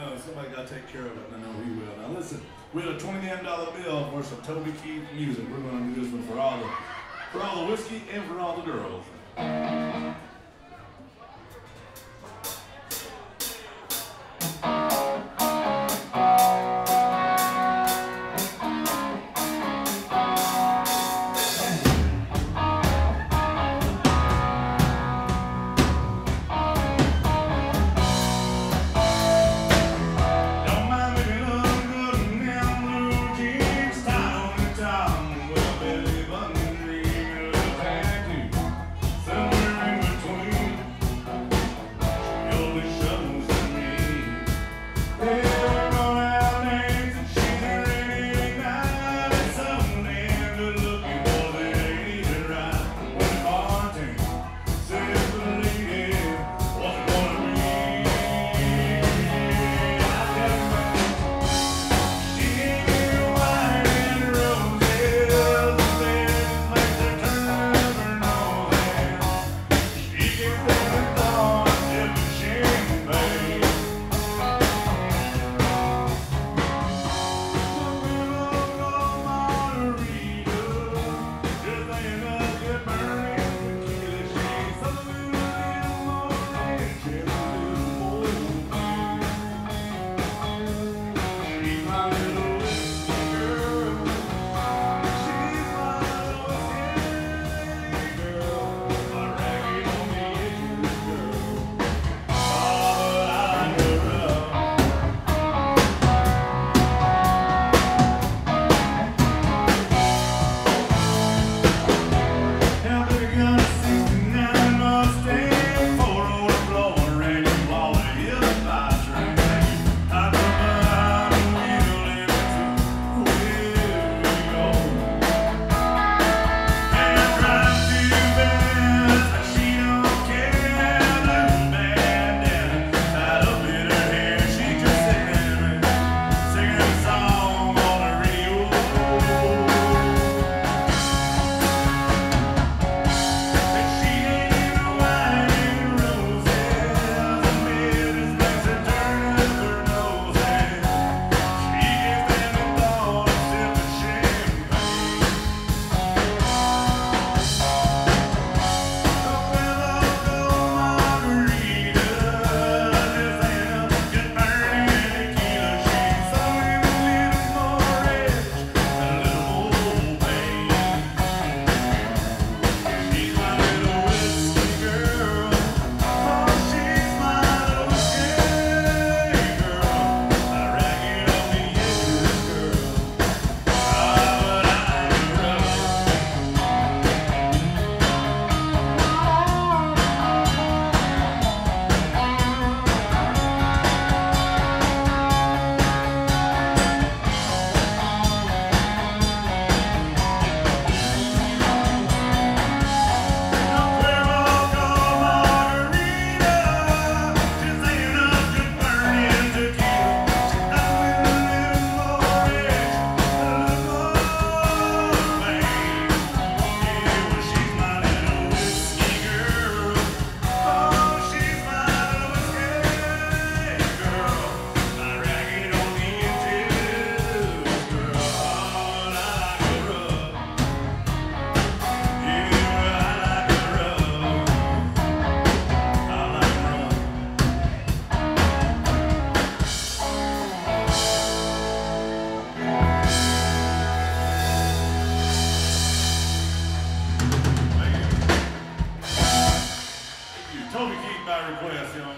no, somebody got to take care of it, and I know he will. Now listen, we had a $20 bill for some Toby Keith music. We're going to do this one for all the, for all the whiskey and for all the girls. relación